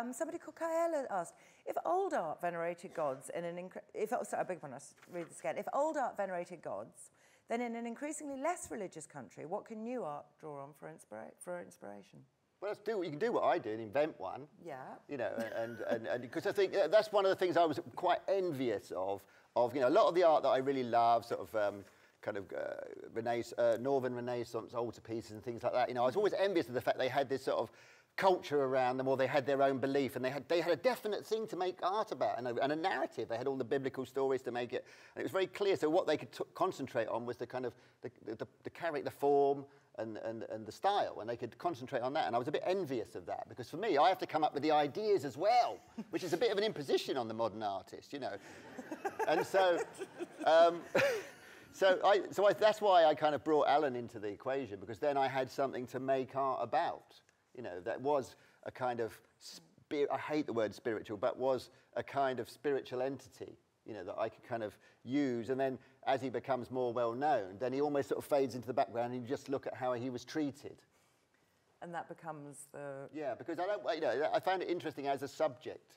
Um, somebody called Kaela asked if old art venerated gods in an incre- if oh, sorry, a big one. I'll read this again. If old art venerated gods, then in an increasingly less religious country, what can new art draw on for, inspira- for inspiration? Well, let's do. You can do what I did, invent one. Yeah. You know, and and and because I think that's one of the things I was quite envious of. Of you know, a lot of the art that I really love, sort of. Um, kind of uh, Renaissance, uh, Northern Renaissance altarpieces and things like that. You know, I was always envious of the fact they had this sort of culture around them or they had their own belief and they had, they had a definite thing to make art about and a, and a narrative. They had all the biblical stories to make it. And it was very clear. So what they could concentrate on was the kind of the, the, the character, the form, and, and, and the style, and they could concentrate on that. And I was a bit envious of that because for me, I have to come up with the ideas as well, which is a bit of an imposition on the modern artist, you know. and so, um, so, I, so I, that's why I kind of brought Alan into the equation because then I had something to make art about, you know, that was a kind of, I hate the word spiritual, but was a kind of spiritual entity you know, that I could kind of use. And then as he becomes more well known, then he almost sort of fades into the background and you just look at how he was treated. And that becomes the... Yeah, because I don't, you know, I found it interesting as a subject.